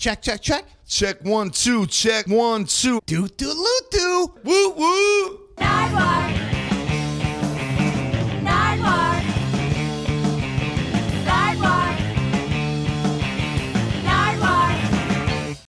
Check, check, check. Check one, two, check one, two. Do do loot